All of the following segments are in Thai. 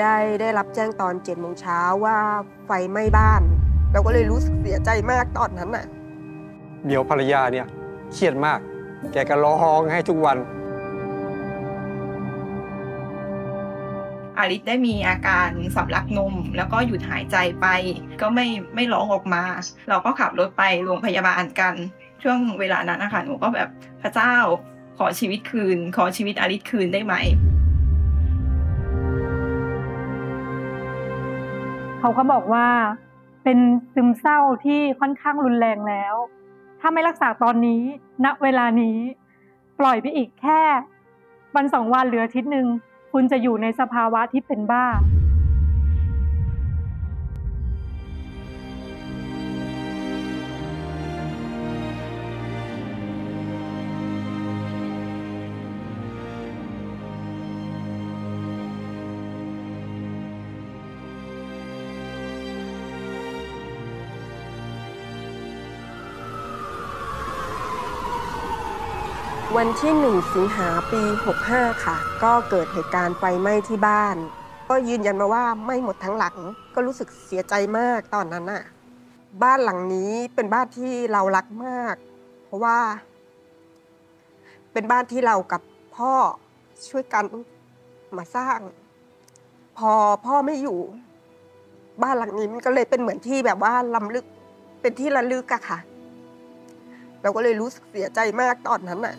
ได้ได้รับแจ้งตอนเจ็ดโมงเช้าว่าไฟไหม้บ้าน เราก็เลยรู้สึกเสียใจมากตอนนั้นน่ะเหมียวภรรยาเนี่ยเครียดมาก แกก็ร้องให้ทุกวัน อาริสได้มีอาการสำลักนม แล้วก็หยุดหายใจไป ก็ไม่ไม่ร้องออกมา เราก็ขับรถไปโรงพยาบาลกัน ช่วงเวลานั้นนะคะหนูก็แบบพระเจ้าขอชีวิตคืน ขอชีวิตอาริสคืนได้ไหม เขาก็บอกว่าเป็นซึมเศร้าที่ค่อนข้างรุนแรงแล้ว ถ้าไม่รักษาตอนนี้ ณ เวลานี้ ปล่อยไปอีกแค่วันสองวันเหลืออาทิตย์หนึ่งคุณจะอยู่ในสภาวะที่เป็นบ้า วันที่หนึ่งสิงหาปี 65 ค่ะ ก็เกิดเหตุการณ์ไฟไหม้ที่บ้าน ก็ยืนยันมาว่าไหม้หมดทั้งหลัง ก็รู้สึกเสียใจมากตอนนั้นน่ะ บ้านหลังนี้เป็นบ้านที่เรารักมาก เพราะว่า เป็นบ้านที่เรากับพ่อช่วยกันมาสร้าง พอพ่อไม่อยู่ บ้านหลังนี้มันก็เลยเป็นเหมือนที่แบบว่าลำลึกเป็นที่ระลึกอะค่ะ เราก็เลยรู้สึกเสียใจมากตอนนั้นน่ะ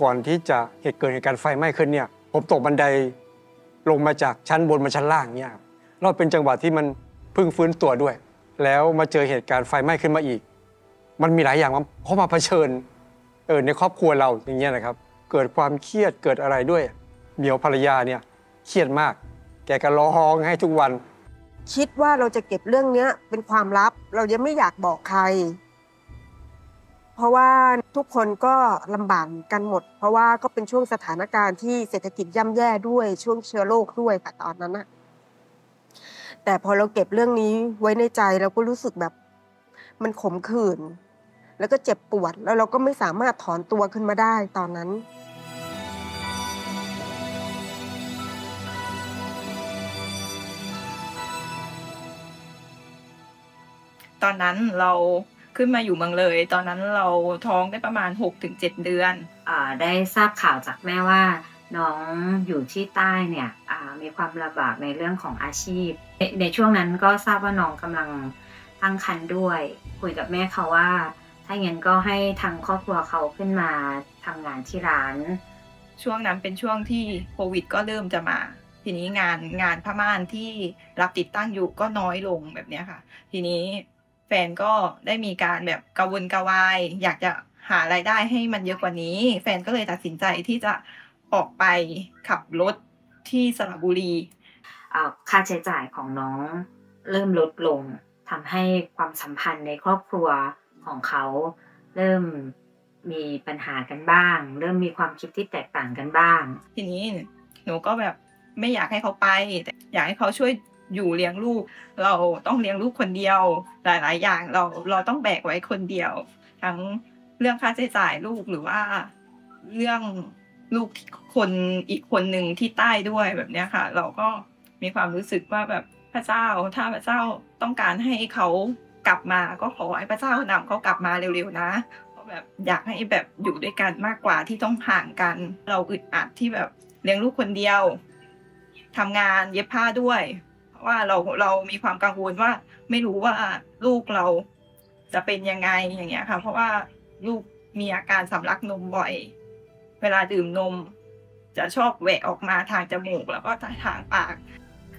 ก่อนที่จะเหตุเกิดเหตุการณ์ไฟไหม้ขึ้นเนี่ย ผมตกบันไดลงมาจากชั้นบนมาชั้นล่างเนี่ยรับเราเป็นจังหวะที่มันเพิ่งฟื้นตัวด้วย แล้วมาเจอเหตุการณ์ไฟไหม้ขึ้นมาอีก มันมีหลายอย่างมาเพรามาเผชิญเออในครอบครัวเราอย่างเงี้ยนะครับ เกิดความเครียดเกิดอะไรด้วย เหมียวภรรยาเนี่ยเครียดมาก แกก็ร้องให้ทุกวัน คิดว่าเราจะเก็บเรื่องเนี้ยเป็นความลับ เรายังไม่อยากบอกใคร เพราะว่าทุกคนก็ลำบากกันหมด เพราะว่าก็เป็นช่วงสถานการณ์ที่เศรษฐกิจย่ำแย่ด้วยช่วงเชื้อโรคด้วยค่ะตอนนั้นนะแต่พอเราเก็บเรื่องนี้ไว้ในใจเราก็รู้สึกแบบมันขมขื่นแล้วก็เจ็บปวดแล้วเราก็ไม่สามารถถอนตัวขึ้นมาได้ตอนนั้นตอนนั้นเรา ขึ้นมาอยู่เมืองเลย ตอนนั้นเราท้องได้ประมาณ 6-7 เดือนอ่าได้ทราบข่าวจากแม่ว่าน้องอยู่ที่ใต้เนี่ยอ่ามีความลำบากในเรื่องของอาชีพในในช่วงนั้นก็ทราบว่าน้องกำลังตั้งครรภ์ด้วย คุยกับแม่เขาว่า ถ้าอย่างนั้นก็ให้ทางครอบครัวเขาขึ้นมาทำงานที่ร้าน ช่วงนั้นเป็นช่วงที่โควิด ก็เริ่มจะมาทีนี้งานงานผ้าม่านที่รับติดตั้งอยู่ก็น้อยลงแบบเนี้ยค่ะ ทีนี้ แฟนก็ได้มีการแบบกระวนกระวาย อยากจะหารายได้ให้มันเยอะกว่านี้ แฟนก็เลยตัดสินใจที่จะออกไปขับรถที่สระบุรีอ่าค่าใช้จ่ายของน้องเริ่มลดลงทำให้ความสัมพันธ์ในครอบครัวของเขา เริ่มมีปัญหากันบ้าง เริ่มมีความคิดที่แตกต่างกันบ้าง ทีนี้หนูก็แบบไม่อยากให้เขาไปแต่อยากให้เขาช่วย อยู่เลี้ยงลูก เราต้องเลี้ยงลูกคนเดียว หลาย ๆ อย่างเราเราต้องแบกไว้คนเดียว ทั้งเรื่องค่าใช้จ่ายลูกหรือว่าเรื่องลูกคนอีกคนหนึ่งที่ใต้ด้วยแบบเนี้ยค่ะ เราก็มีความรู้สึกว่าแบบพระเจ้าถ้าพระเจ้าต้องการให้เขากลับมาก็ขอให้พระเจ้านำเขากลับมาเร็วๆนะเพราะแบบอยากให้แบบอยู่ด้วยกันมากกว่าที่ต้องห่างกัน เราอึดอัดที่แบบเลี้ยงลูกคนเดียวทำงานเย็บผ้าด้วย ว่าเราเรามีความกังวลว่า ไม่รู้ว่าลูกเราจะเป็นยังไงอย่างเงี้ยค่ะ เพราะว่าลูกมีอาการสำลักนมบ่อย เวลาดื่มนม จะชอบแหวกออกมาทางจมูกแล้วก็ทางปาก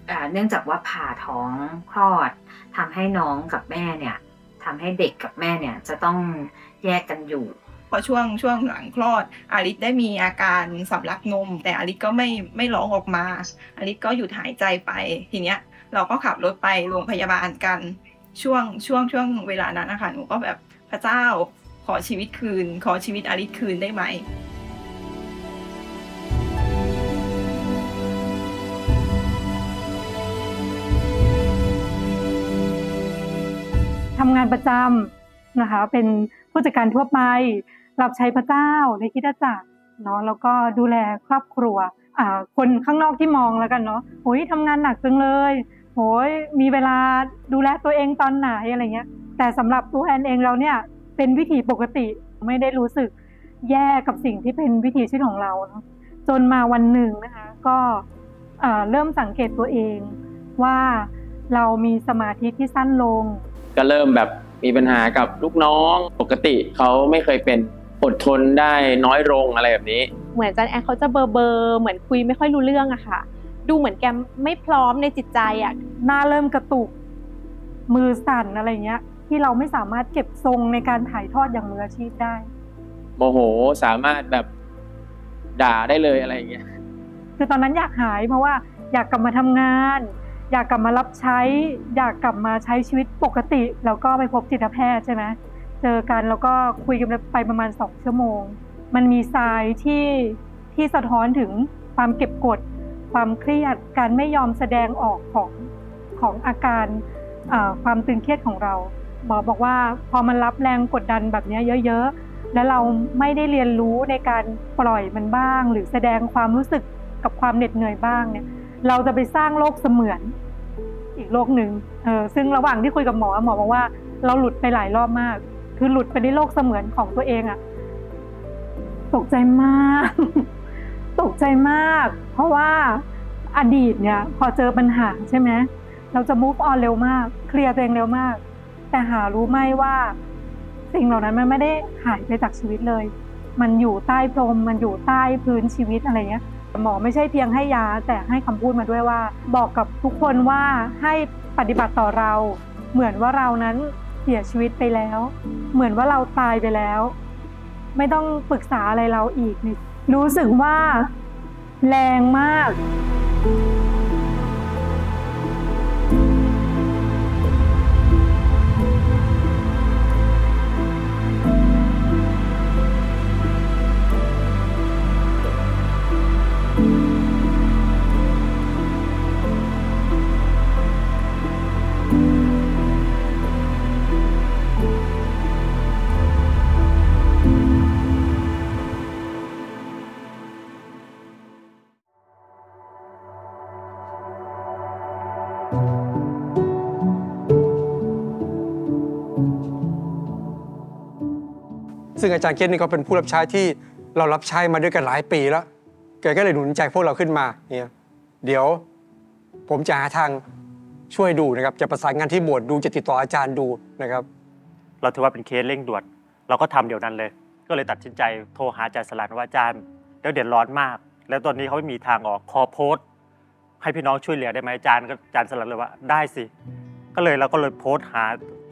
อ่าเนื่องจากว่าผ่าท้องคลอดทำให้น้องกับแม่เนี่ยทำให้เด็กกับแม่เนี่ยจะต้องแยกกันอยู่พอช่วงช่วงหลังคลอดอาริสได้มีอาการสำลักนม แต่อาริสก็ไม่ไม่ร้องออกมาอาริสก็หยุดหายใจไปทีเนี้ย เราก็ขับรถไปโรงพยาบาลกันช่วงช่วงช่วงเวลานั้นนะคะหนูก็แบบพระเจ้าขอชีวิตคืน ขอชีวิตอาริสคืนได้ไหมทำงานประจำนะคะ เป็นผู้จัดการทั่วไป รับใช้พระเจ้าในคิดจักรเนาะแล้วก็ดูแลครอบครัวคนข้างนอกที่มองแล้วกันเนาะโอ้ยทำงานหนักจังเลย โอ้ยมีเวลาดูแลตัวเองตอนไหนอะไรเงี้ย แต่สำหรับตัวแอนเองเราเนี่ยเป็นวิถีปกติไม่ได้รู้สึกแย่กับสิ่งที่เป็นวิถีชีวิตของเราเนาะจนมาวันหนึ่งนะคะก็เอ่อเริ่มสังเกตตัวเองว่าเรามีสมาธิที่สั้นลง ก็เริ่มแบบมีปัญหากับลูกน้องปกติเขาไม่เคยเป็นอดทนได้น้อยลงอะไรแบบนี้ เหมือนอาจารย์แอนเขาจะเบอร์เบอร์เหมือนคุยไม่ค่อยรู้เรื่องอะค่ะ ดูเหมือนแกไม่พร้อมในจิตใจอะหน้าเริ่มกระตุก มือสั่นอะไรเงี้ย ที่เราไม่สามารถเก็บทรงในการถ่ายทอดอย่างมืออาชีพได้โมโหสามารถแบบด่าได้เลยอะไรอย่างเงี้ยคือตอนนั้นอยากหายเพราะว่าอยากกลับมาทำงาน อยากกลับมารับใช้ อยากกลับมาใช้ชีวิตปกติ แล้วก็ไปพบจิตแพทย์ใช่ไหมเจอกันแล้วก็คุยกันไปประมาณสองชั่วโมง มันมีทรายที่ที่สะท้อนถึงความเก็บกด ความเครียด การไม่ยอมแสดงออกของของอาการความตึงเครียดของเราหมอบอกว่าพอมันรับแรงกดดันแบบนี้เยอะๆ แล้วเราไม่ได้เรียนรู้ในการปล่อยมันบ้าง หรือแสดงความรู้สึกกับความเหน็ดเหนื่อยบ้างเนี่ย เราจะไปสร้างโลกเสมือนอีกโลกหนึ่งเออซึ่งระหว่างที่คุยกับหมอหมอบอกว่าเราหลุดไปหลายรอบมาก คือหลุดไปในโลกเสมือนของตัวเองอะตกใจมาก ตกใจมาก เพราะว่าอดีตเนี่ยพอเจอปัญหาใช่ไหมเราจะ move on เร็วมาก เคลียร์ตัวเองเร็วมาก แต่หารู้ไหมว่า สิ่งเหล่านั้นมันไม่ได้หายไปจากชีวิตเลย มันอยู่ใต้พรมมันอยู่ใต้พื้นชีวิตอะไรเงี้ยหมอไม่ใช่เพียงให้ยา แต่ให้คำพูดมาด้วยว่า บอกกับทุกคนว่าให้ปฏิบัติต่อเรา เหมือนว่าเรานั้นเสียชีวิตไปแล้ว เหมือนว่าเราตายไปแล้ว ไม่ต้องปรึกษาอะไรเราอีกนี่ รู้สึกว่า แรงมาก ซึ่งอาจารย์เกตนี่ก็เป็นผู้รับใช้ที่เรารับใช้มาด้วยกันหลายปีแล้ว แกก็เลยหนุนใจพวกเราขึ้นมาเนี่ยเดี๋ยวผมจะหาทางช่วยดูนะครับ จะประสานงานที่หมวดดูจะติดต่ออาจารย์ดูนะครับ เราถือว่าเป็นเคสเร่งด่วน เราก็ทำเดี๋ยวนั้นเลย ก็เลยตัดสินใจโทรหาอาจารย์สลันว่าอาจารย์เดี๋ยวเดือดร้อนมาก แล้วตอนนี้เขาไม่มีทางออกขอโพสต์ ให้พี่น้องช่วยเหลือได้ไหมอาจารย์ก็อาจารย์สลันเลยว่าได้สิ ก็เลยเราก็เลยโพสต์หา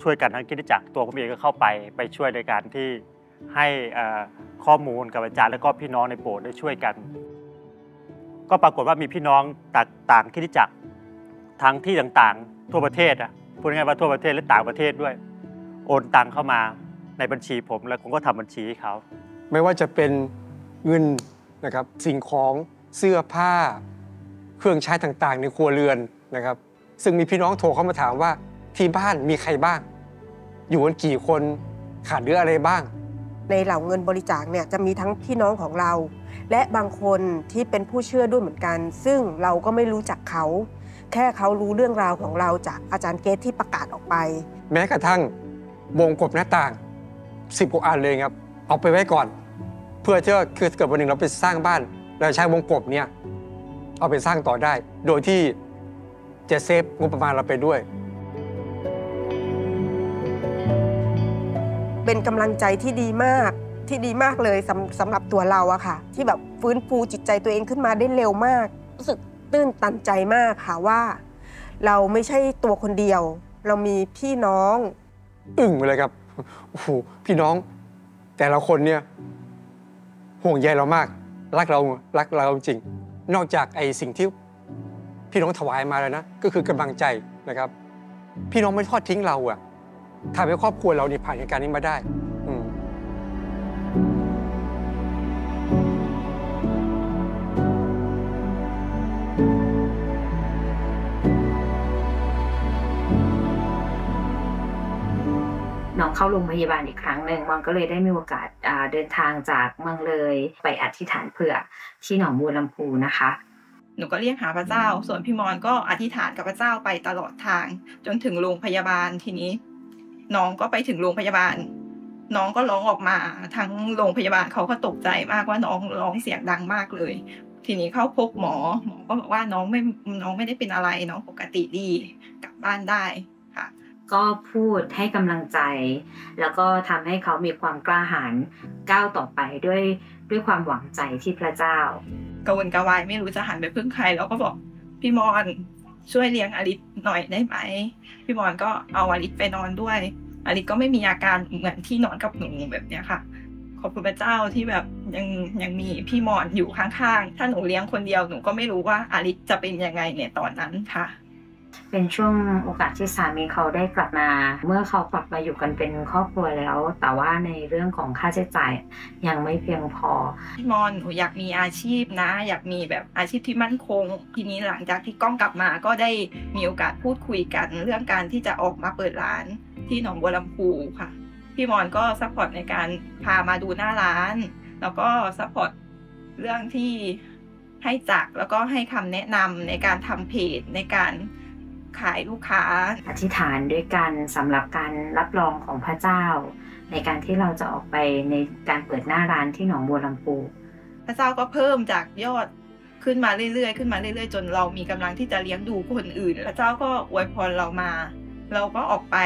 ช่วยกันทั้งกิจจักรตัวผมเองก็เข้าไปไปช่วยในการที่ให้ข้อมูลกับอาจารย์ แล้วก็พี่น้องในโบสถ์ได้ช่วยกัน ก็ปรากฏว่ามีพี่น้องต่างต่างคริดจักรทั้งที่ต่างๆ ทั่วประเทศอะพูดง่ายว่าทั่วประเทศและต่างประเทศด้วย โอนตังเข้ามาในบัญชีผมแล้วผมก็ทำบัญชีให้เขา ไม่ว่าจะเป็นเงินนะครับสิ่งของเสื้อผ้า เครื่องใช้ต่างๆ ในครัวเรือนนะครับ ซึ่งมีพี่น้องโทรเข้ามาถามว่าที่บ้านมีใครบ้าง อยู่กันกี่คนขาดเหลืออะไรบ้าง ในเหล่าเงินบริจาคเนี่ยจะมีทั้งพี่น้องของเรา และบางคนที่เป็นผู้เชื่อด้วยเหมือนกัน ซึ่งเราก็ไม่รู้จักเขา แค่เขารู้เรื่องราวของเราจากอาจารย์เกตที่ประกาศออกไป แม้กระทั่งวงกบหน้าต่างสิบกว่าอันเลยครับ เอาไปไว้ก่อน เพื่อที่ว่าคือเกิดวันหนึ่งเราไปสร้างบ้านเราใช้วงกบเนี่ย เอาไปสร้างต่อได้ โดยที่จะเซฟงบประมาณเราไปด้วย เป็นกำลังใจที่ดีมากที่ดีมากเลยสำสำหรับตัวเราอะค่ะ ที่แบบฟื้นฟูจิตใจตัวเองขึ้นมาได้เร็วมาก รู้สึกตื้นตันใจมากค่ะว่า เราไม่ใช่ตัวคนเดียว เรามีพี่น้อง อึ้งไปเลยครับโอ้โหพี่น้อง แต่ละคนเนี่ยห่วงใยเรามาก รักเรารักเราจริง นอกจากไอ้สิ่งที่พี่น้องถวายมาแล้วนะ ก็คือกำลังใจนะครับ พี่น้องไม่ทอดทิ้งเราอะทำให้ครอบครัวเรานี่ผ่านเหตุการณ์นี้มาได้ เข้าโรงพยาบาลอีกครั้งหนึ่งมอนก็เลยได้มีโอกาสเดินทางจากเมืองเลยไปอธิษฐานเผื่อที่หนองบัวลำพูนะคะหนูก็เรียกหาพระเจ้า ส่วนพี่มอนก็อธิษฐานกับพระเจ้าไปตลอดทาง จนถึงโรงพยาบาลทีนี้ น้องก็ไปถึงโรงพยาบาล น้องก็ร้องออกมาทั้งโรงพยาบาลเขาก็ตกใจมากว่าน้องร้องเสียงดังมากเลย ทีนี้เข้าพบหมอหมอก็บอกว่าน้องไม่น้องไม่ได้เป็นอะไรน้องปกติดีกลับบ้านได้ค่ะ ก็พูดให้กำลังใจ แล้วก็ทำให้เขามีความกล้าหาญก้าวต่อไปด้วยด้วยความหวังใจที่พระเจ้ากวนกวายไม่รู้จะหันไปพึ่งใคร แล้วก็บอกพี่มอนช่วยเลี้ยงอลิสหน่อยได้ไหมพี่มอนก็เอาอลิสไปนอนด้วยอลิสก็ไม่มีอาการเหมือนที่นอนกับหนูแบบเนี้ยค่ะ ขอบคุณพระเจ้าที่แบบยังยังมีพี่มอนอยู่ข้างๆ ถ้าหนูเลี้ยงคนเดียวหนูก็ไม่รู้ว่าอลิสจะเป็นยังไงเนี่ยตอนนั้นค่ะ เป็นช่วงโอกาสที่สามีเขาได้กลับมา เมื่อเขากลับมาอยู่กันเป็นครอบครัวแล้ว แต่ว่าในเรื่องของค่าใช้จ่ายยังไม่เพียงพอพี่มอนหนูอยากมีอาชีพนะ อยากมีแบบอาชีพที่มั่นคง ทีนี้หลังจากที่กล้องกลับมาก็ได้มีโอกาสพูดคุยกันเรื่องการที่จะออกมาเปิดร้านที่หนองบัวลำพูค่ะพี่มอนก็ support ในการพามาดูหน้าร้าน แล้วก็ support เรื่องที่ให้จักรแล้วก็ให้คำแนะนำในการทำเพจในการ ขายลูกค้า อธิษฐานด้วยกันสำหรับการรับรองของพระเจ้า ในการที่เราจะออกไปในการเปิดหน้าร้านที่หนองบัวลำพูพระเจ้าก็เพิ่มจากยอดขึ้นมาเรื่อยๆ ขึ้นมาเรื่อยๆ จนเรามีกำลังที่จะเลี้ยงดูคนอื่น พระเจ้าก็อวยพรเรามา เราก็ออกไป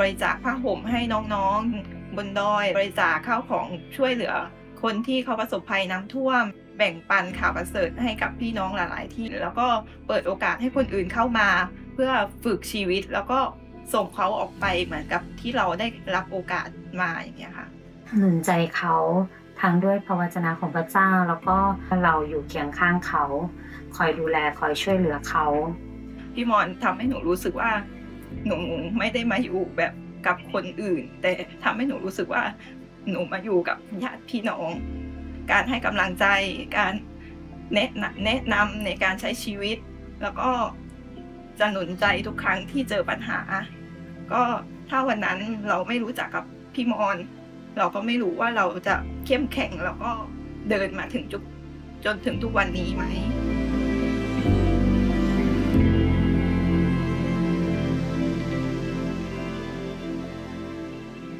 บริจาคผ้าห่มให้น้องๆ บนดอยบริจาคข้าวของช่วยเหลือ คนที่เขาประสบภัยน้ำท่วม แบ่งปันข่าวประเสริฐให้กับพี่น้องหลาย ๆ ที่ แล้วก็เปิดโอกาสให้คนอื่นเข้ามา เพื่อฝึกชีวิตแล้วก็ส่งเขาออกไปเหมือนกับที่เราได้รับโอกาสมาอย่างเงี้ยค่ะ หนุนใจเขาทั้งด้วยพระวจนะของพระเจ้าแล้วก็เราอยู่เคียงข้างเขา คอยดูแลคอยช่วยเหลือเขาพี่มอนทำให้หนูรู้สึกว่า หนูไม่ได้มาอยู่แบบกับคนอื่น แต่ทำให้หนูรู้สึกว่าหนูมาอยู่กับญาติพี่น้อง การให้กำลังใจการแนะนำแนะนำในการใช้ชีวิต แล้วก็ จะหนุนใจทุกครั้งที่เจอปัญหา ก็ถ้าวันนั้นเราไม่รู้จักกับพี่มอน เราก็ไม่รู้ว่าเราจะเข้มแข็งแล้วก็เดินมาถึงจุดจนถึงทุกวันนี้ไหม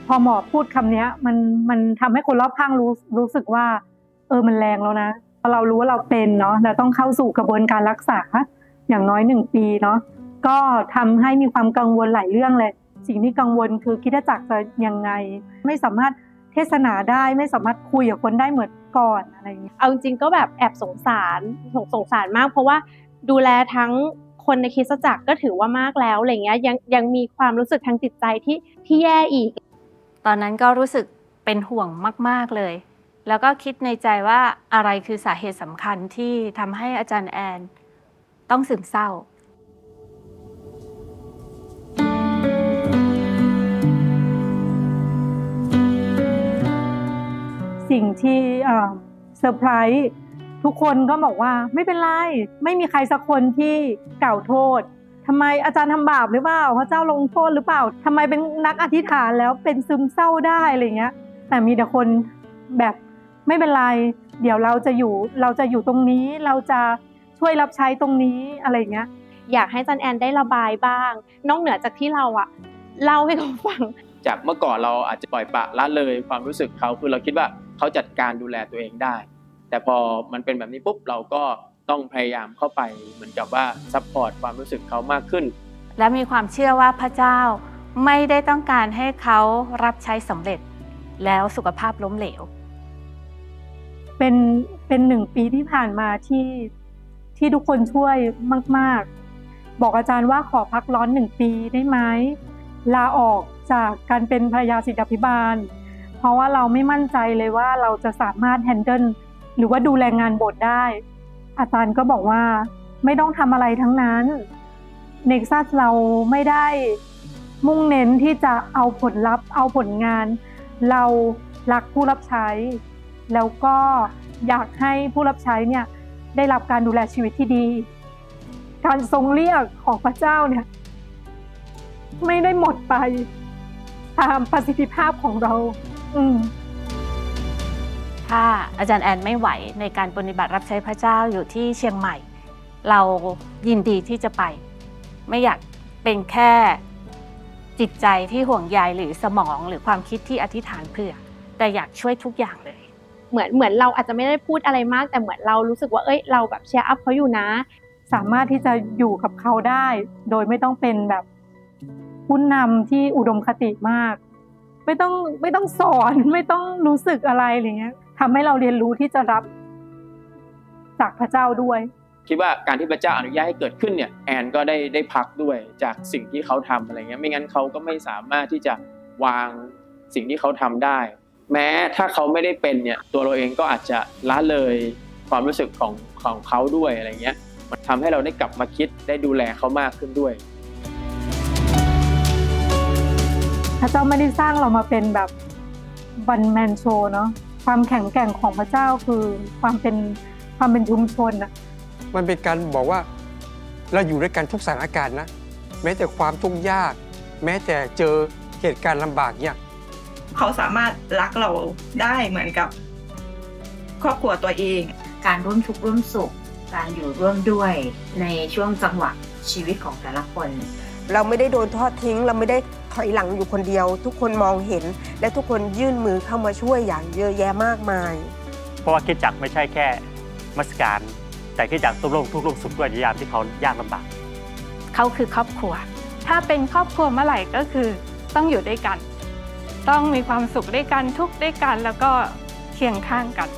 พอหมอพูดคำนี้มันมันทำให้คนรอบข้างรู้รู้สึกว่า เออมันแรงแล้วนะพอเรารู้ว่าเราเป็นเนาะเราต้องเข้าสู่กระบวนการรักษา อย่างน้อยหนึ่งปีเนาะก็ทำให้มีความกังวลหลายเรื่องเลย สิ่งที่กังวลคือคิดจักรจะยังไง ไม่สามารถเทศนาได้ไม่สามารถคุยกับคนได้เหมือนก่อนอะไรอย่างเงี้ยเอาจริงๆก็แบบแอบสงสารสงสงสารมาก เพราะว่าดูแลทั้งคนในคริสตจักรก็ถือว่ามากแล้วอะไรเงี้ยยังยังมีความรู้สึกทางจิตใจที่ที่แย่อีก ตอนนั้นก็รู้สึกเป็นห่วงมาก ๆเลย แล้วก็คิดในใจว่าอะไรคือสาเหตุสำคัญที่ทำให้อาจารย์แอน ต้องซึมเศร้าสิ่งที่เอ่อเซอร์ไพรส์ทุกคนก็บอกว่าไม่เป็นไร ไม่มีใครสักคนที่กล่าวโทษทำไมอาจารย์ทำบาปหรือเปล่าพระเจ้าลงโทษหรือเปล่าทำไมเป็นนักอธิษฐานแล้วเป็นซึมเศร้าได้อะไรเงี้ย แต่มีแต่คนแบบไม่เป็นไร เดี๋ยวเราจะอยู่เราจะอยู่ตรงนี้เราจะ ช่วยรับใช้ตรงนี้อะไรเงี้ย อยากให้อาจารย์แอนได้ระบายบ้าง นอกเหนือจากที่เราอะเล่าให้เขาฟัง จากเมื่อก่อนเราอาจจะปล่อยปละละเลยความรู้สึกเขาคือเราคิดว่าเขาจัดการดูแลตัวเองได้ แต่พอมันเป็นแบบนี้ปุ๊บเราก็ต้องพยายามเข้าไปเหมือนกับว่า support ความรู้สึกเขามากขึ้น และมีความเชื่อว่าพระเจ้าไม่ได้ต้องการให้เขารับใช้สำเร็จ แล้วสุขภาพล้มเหลว เป็นเป็นหนึ่งปีที่ผ่านมาที่ ที่ทุกคนช่วยมาก ๆ บอกอาจารย์ว่าขอพักร้อนหนึ่งปีได้ไหมลาออกจากการเป็นภรรยาศิษยาภิบาล เพราะว่าเราไม่มั่นใจเลยว่าเราจะสามารถแฮนเดิลหรือว่าดูแลงานบทได้ อาจารย์ก็บอกว่าไม่ต้องทำอะไรทั้งนั้นเน็กซัสเราไม่ได้มุ่งเน้นที่จะเอาผลลัพธ์ เอาผลงาน เรารักผู้รับใช้ แล้วก็อยากให้ผู้รับใช้เนี่ย ได้รับการดูแลชีวิตที่ดี การทรงเรียกของพระเจ้าเนี่ยไม่ได้หมดไปตามประสิทธิภาพของเรา อืมถ้าอาจารย์แอนไม่ไหวในการปฏิบัติรับใช้พระเจ้าอยู่ที่เชียงใหม่ เรายินดีที่จะไป ไม่อยากเป็นแค่จิตใจที่ห่วงใยหรือสมองหรือความคิดที่อธิษฐานเผื่อ แต่อยากช่วยทุกอย่างเลย เหมือนเหมือนเราอาจจะไม่ได้พูดอะไรมาก แต่เหมือนเรารู้สึกว่าเอ้ยเราแบบเชียร์อัพเขาอยู่นะ สามารถที่จะอยู่กับเขาได้ โดยไม่ต้องเป็นแบบผู้นำที่อุดมคติมาก ไม่ต้องไม่ต้องสอนไม่ต้องรู้สึกอะไรอะไรเงี้ยทำให้เราเรียนรู้ที่จะรับจากพระเจ้าด้วย คิดว่าการที่พระเจ้าอนุญาตให้เกิดขึ้นเนี่ยแอนก็ได้ได้พักด้วยจากสิ่งที่เขาทำอะไรเงี้ยไม่งั้นเขาก็ไม่สามารถที่จะวางสิ่งที่เขาทำได้ แม้ถ้าเขาไม่ได้เป็นเนี่ยตัวเราเองก็อาจจะละเลยความรู้สึกของของเขาด้วยอะไรเงี้ยมันทำให้เราได้กลับมาคิดได้ดูแลเขามากขึ้นด้วย พระเจ้าไม่ได้สร้างเรามาเป็นแบบวันแมนโชเนาะความแข็งแกร่งของพระเจ้าคือความเป็นความเป็นชุมชนอะมันเป็นการบอกว่าเราอยู่ด้วยกันทุกสถานการณ์นะ แม้แต่ความทุกข์ยาก แม้แต่เจอเหตุการณ์ลำบากเนี่ย เขาสามารถรักเราได้เหมือนกับครอบครัวตัวเอง การร่วมทุกข์ร่วมสุข การอยู่ร่วมด้วยในช่วงจังหวะชีวิตของแต่ละคน เราไม่ได้โดนทอดทิ้ง เราไม่ได้ถอยหลังอยู่คนเดียว ทุกคนมองเห็น และทุกคนยื่นมือเข้ามาช่วยอย่างเยอะแยะมากมาย เพราะว่าคริดจักรไม่ใช่แค่มัสการ แต่คริดจักรทุกโลกทุกโลกสุขด้วยในยามที่เขายากลำบากเขาคือครอบครัว ถ้าเป็นครอบครัวเมื่อไหร่ก็คือต้องอยู่ด้วยกัน ต้องมีความสุขด้วยกันทุกข์ด้วยกัน แล้วก็เคียงข้างกัน